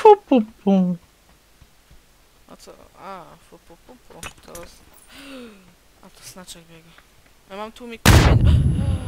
Fu, pu, pu. A co? A, fu, pu, pu, pu. To... A to znaczek biega. Ja mam tłumik.